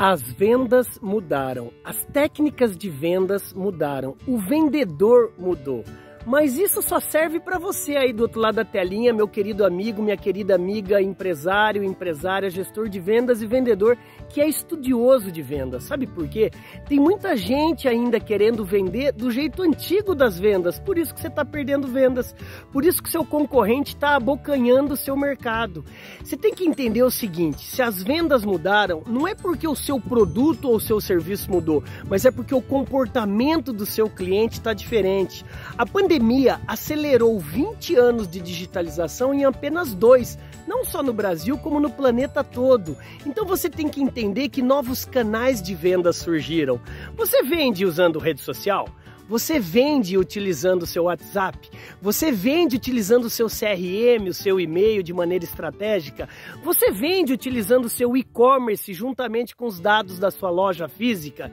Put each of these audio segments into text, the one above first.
As vendas mudaram, as técnicas de vendas mudaram, o vendedor mudou. Mas isso só serve para você aí do outro lado da telinha, meu querido amigo, minha querida amiga, empresário, empresária, gestor de vendas e vendedor que é estudioso de vendas. Sabe por quê? Tem muita gente ainda querendo vender do jeito antigo das vendas, por isso que você está perdendo vendas, por isso que seu concorrente está abocanhando o seu mercado. Você tem que entender o seguinte: se as vendas mudaram, não é porque o seu produto ou o seu serviço mudou, mas é porque o comportamento do seu cliente está diferente. A pandemia pandemia acelerou 20 anos de digitalização em apenas dois, não só no Brasil, como no planeta todo. Então você tem que entender que novos canais de venda surgiram. Você vende usando rede social? Você vende utilizando o seu WhatsApp? Você vende utilizando o seu CRM, o seu e-mail de maneira estratégica? Você vende utilizando o seu e-commerce juntamente com os dados da sua loja física?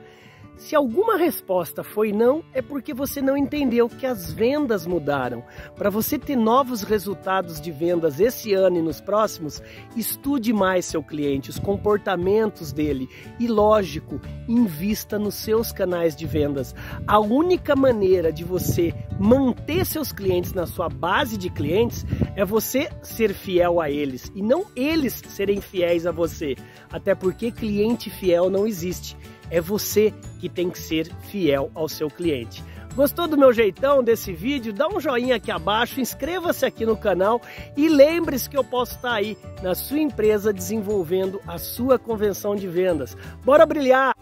Se alguma resposta foi não, é porque você não entendeu que as vendas mudaram. Para você ter novos resultados de vendas esse ano e nos próximos, estude mais seu cliente, os comportamentos dele e, lógico, invista nos seus canais de vendas. A única maneira de você manter seus clientes na sua base de clientes é você ser fiel a eles e não eles serem fiéis a você. Até porque cliente fiel não existe. É você que tem que ser fiel ao seu cliente. Gostou do meu jeitão desse vídeo? Dá um joinha aqui abaixo, inscreva-se aqui no canal e lembre-se que eu posso estar aí na sua empresa desenvolvendo a sua convenção de vendas. Bora brilhar!